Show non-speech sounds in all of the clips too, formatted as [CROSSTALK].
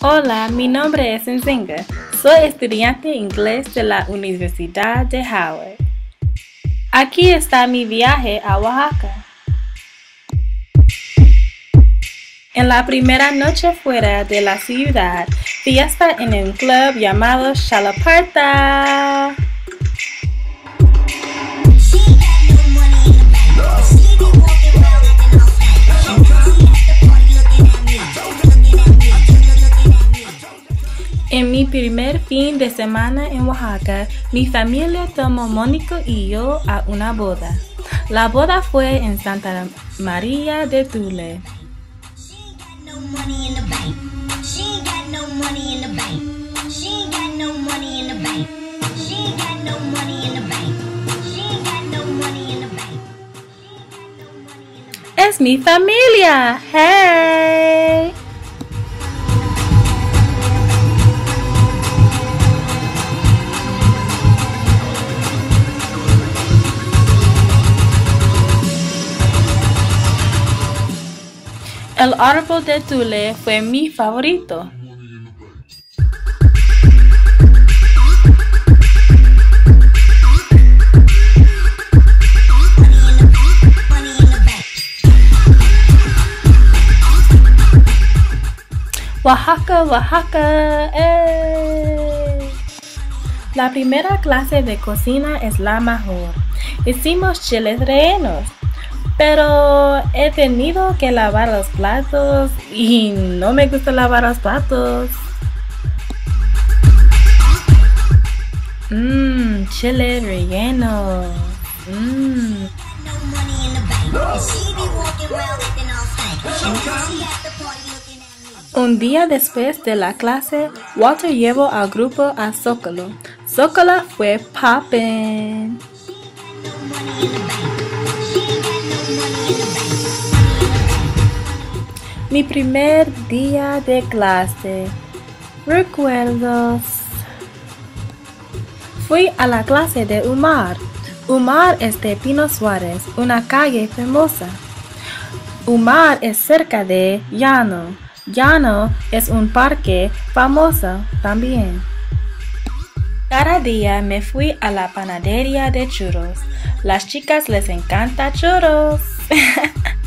Hola, mi nombre es Nzinga. Soy estudiante inglés de la Universidad de Howard. Aquí está mi viaje a Oaxaca. En la primera noche fuera de la ciudad, fiesta en un club llamado Chalaparta. Primer fin de semana en Oaxaca, mi familia tomó Mónico y yo a una boda. La boda fue en Santa María de Tule. Es mi familia. Hey. El árbol de Tule fue mi favorito. Oaxaca, Oaxaca, eh. La primera clase de cocina es la mejor. Hicimos chiles rellenos, pero he tenido que lavar los platos y no me gusta lavar los platos. Mmm, chile relleno. Mmm. Un día después de la clase, Walter llevó al grupo a Zócalo. Zócalo fue poppin'. Mi primer día de clase. Recuerdos. Fui a la clase de Umar. Umar es de Pino Suárez, una calle famosa. Umar es cerca de Llano. Llano es un parque famoso también. Cada día me fui a la panadería de churros. Las chicas les encanta churros. [LAUGHS]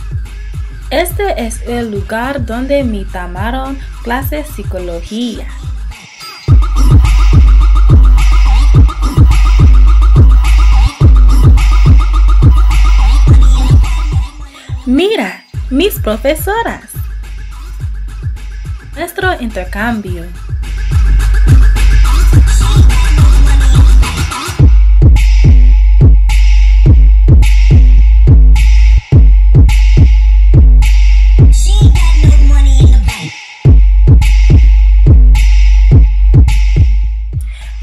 Este es el lugar donde me tomaron clases psicología. Mira, mis profesoras. Nuestro intercambio.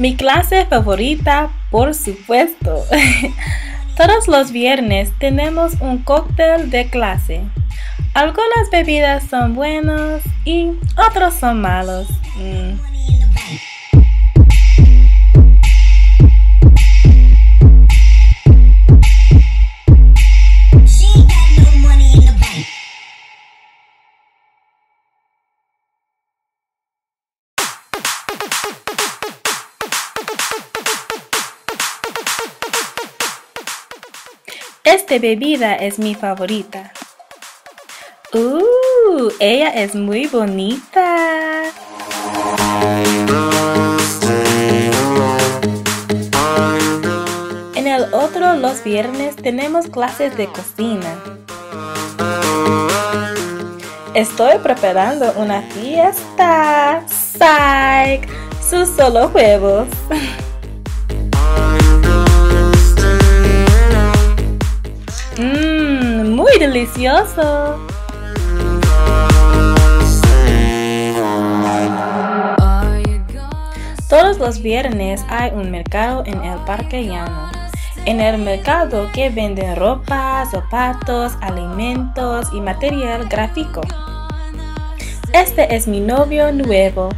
Mi clase favorita, por supuesto. [LAUGHS] Todos los viernes tenemos un cóctel de clase. Algunas bebidas son buenas y otros son malos. Mm. Esta bebida es mi favorita. ¡Uh! Ella es muy bonita. En el otro los viernes tenemos clases de cocina. Estoy preparando una fiesta. Psych. Sus solo huevos. [LAUGHS] delicioso. Todos los viernes hay un mercado en el Parque Llano. En el mercado que venden ropa, zapatos, alimentos y material gráfico. Este es mi novio nuevo.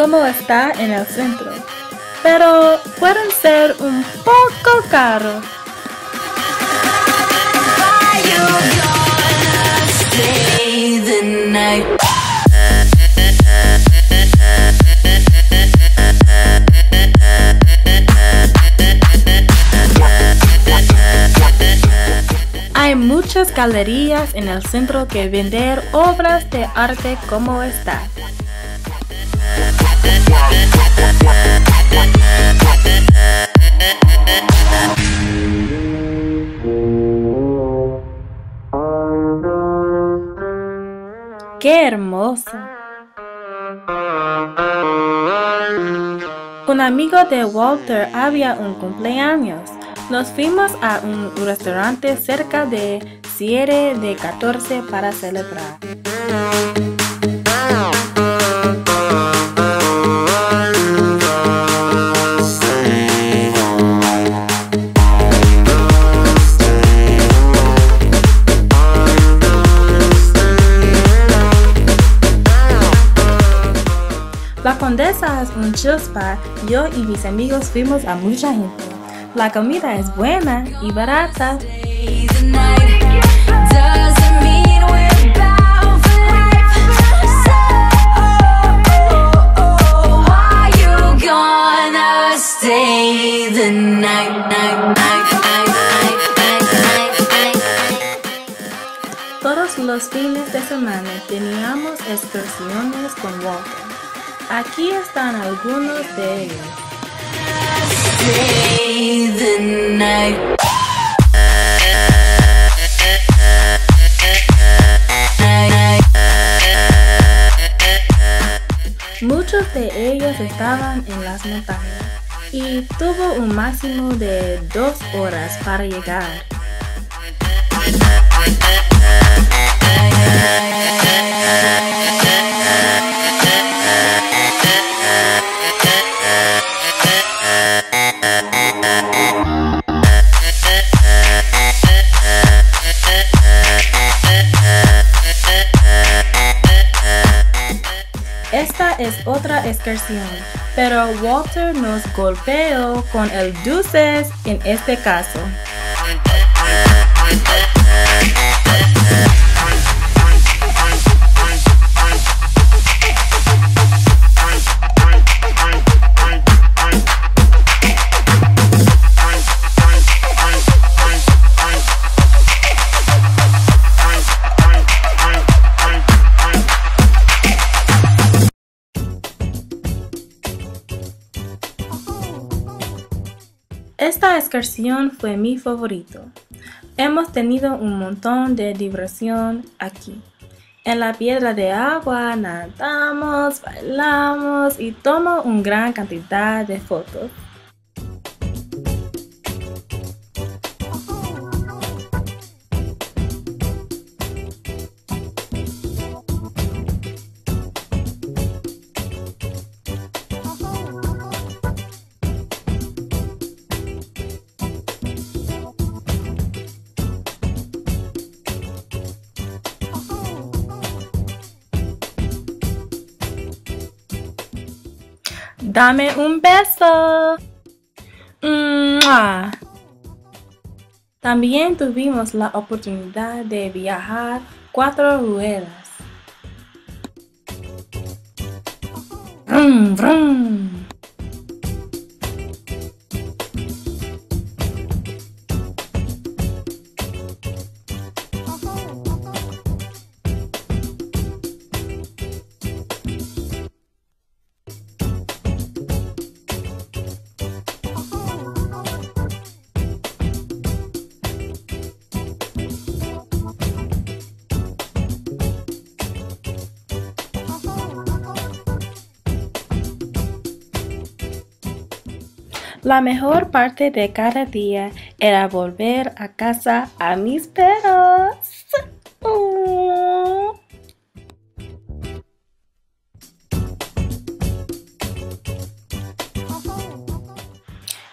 Como está en el centro, pero pueden ser un poco caros. Hay muchas galerías en el centro que vender obras de arte como esta. ¡Qué hermoso! Un amigo de Walter había un cumpleaños. Nos fuimos a un restaurante cerca de Sierra de 14 para celebrar. La Condesa es un spot. Yo y mis amigos fuimos a mucha gente. La comida es buena y barata. Todos los fines de semana teníamos excursiones con Walter. Aquí están algunos de ellos. Muchos de ellos estaban en las montañas y tuvo un máximo de dos horas para llegar. Es otra excursión, pero Walter nos golpeó con el dulces en este caso. Excursión fue mi favorito. Hemos tenido un montón de diversión aquí. En la piedra de agua nadamos, bailamos y tomo una gran cantidad de fotos. Dame un beso. También tuvimos la oportunidad de viajar cuatro ruedas. La mejor parte de cada día era volver a casa a mis perros.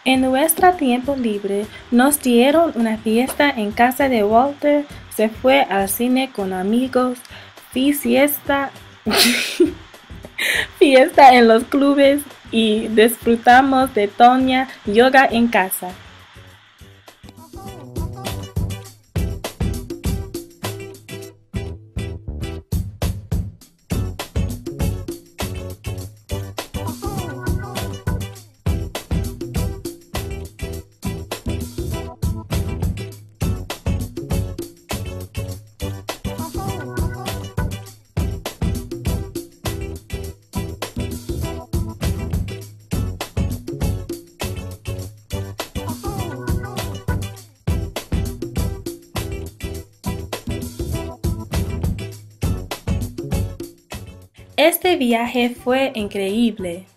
En nuestro tiempo libre nos dieron una fiesta en casa de Walter, se fue al cine con amigos, fiesta, [LAUGHS] fiesta en los clubes y disfrutamos de Tonya yoga en casa. Este viaje fue increíble.